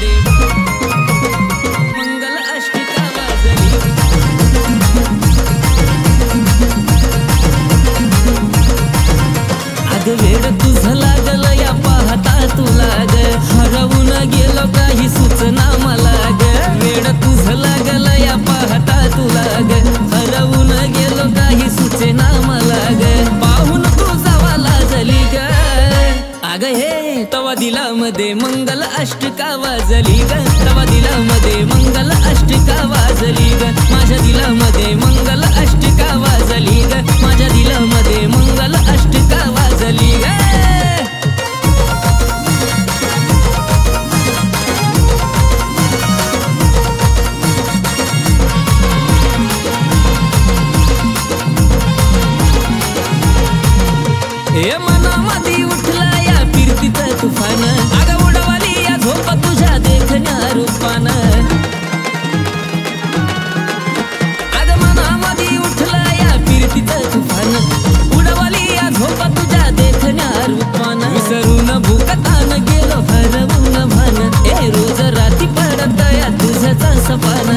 दिलामध्ये मंगल अष्टिका वाजली अग वेड तुझं लागल या पाहता तुला हरवून गेलो काही सूचना मला. हे तवा मंगल अष्टका वाजली ग. तवा दिलामध्ये मंगल अष्टका वाजली ग. माझ्या दिलामध्ये मंगल अष्टका वाजली ग. माझ्या दिलामध्ये मंगल अष्टका वाजली ग. हे मनामध्ये तुफान. अग उडवाली या झोप तुझ्या देखण्या रूपान अग मनामध्ये उठला या फिरतीचं तुफान. उडवाली या झोप तुझ्या देखण्या रूपान विसरून भूकतान गेलो हरवून भान. ए रोज राती पडत या तुझ्याचा सपान.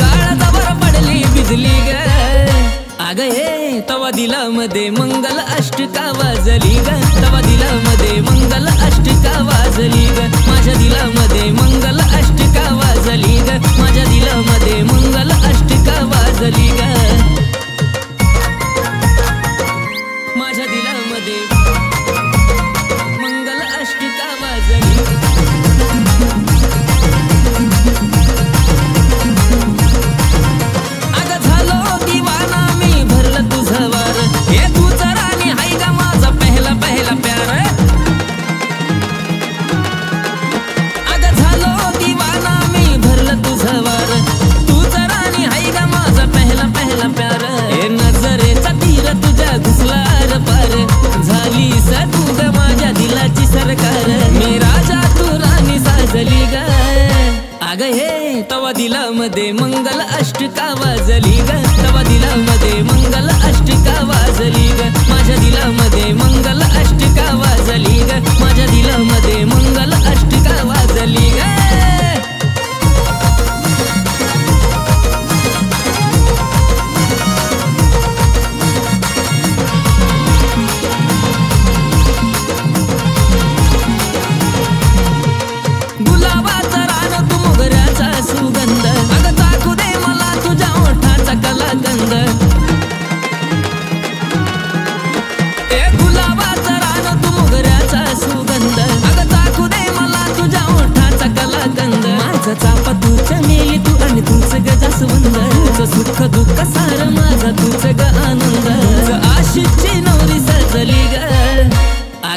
काळाचा बर पडली बिजली ग. आग हे तवा दिलामध्ये मंगल अष्टका वाजली ग? तवा दिला मध्ये मंगल मध्ये हे दिला मध्ये मंगल अष्टका वाजली ग? तवा दिलामध्ये मंगल अष्टका वाजली ग?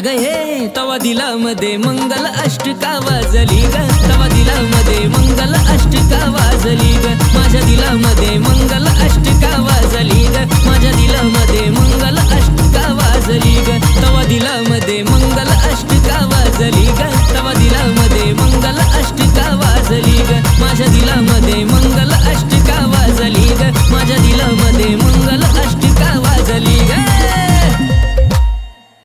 अग हे तवा दिला मध्ये मंगल अष्टका वाजली ग. तवा दिला मध्ये मंगल अष्टका वाजली ग. माझ्या दिला मध्ये मंगल अष्टका वाजली ग. माझ्या दिला मध्ये मंगल अष्टका वाजली ग. तवा दिला मध्ये मंगल अष्टका वाजली ग. तवा दिला मध्ये मंगल अष्टका वाजली ग. माझ्या दिला मध्ये मंगल